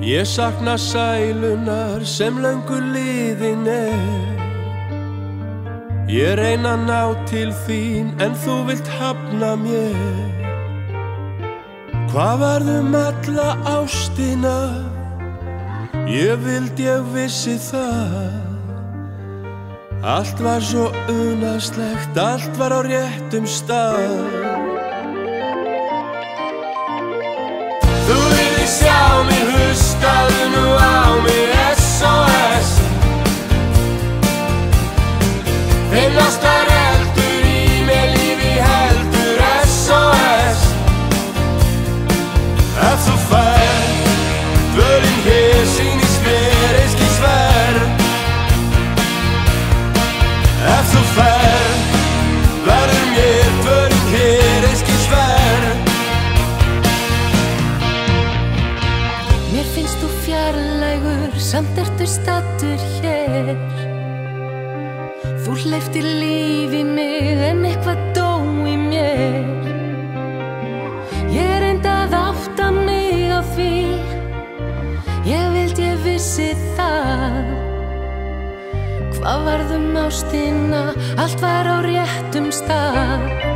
Ég sakna sælunar sem löngu liðin er. Ég reyna ná til þín en þú vilt hafna mér. Hvað varðum alla ástina? Ég vild ég vissi það. Allt var svo unaslegt, allt var á réttum stað out and around. Samt ertu stattur hér. Þú hleyftir líf í mig en eitthvað dó í mér. Ég reyndi að átta mig á því. Ég vildi ég vissi það. Hvað varðum ástina, allt var á réttum stað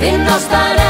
In nostalgia.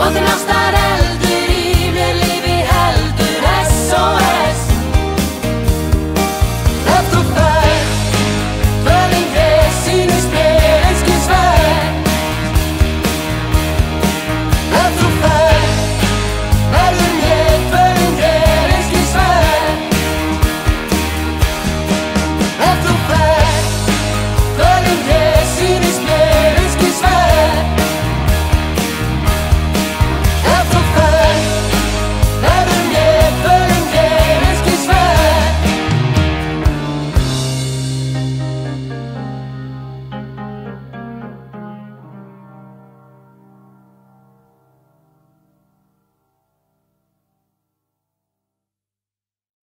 voz nos.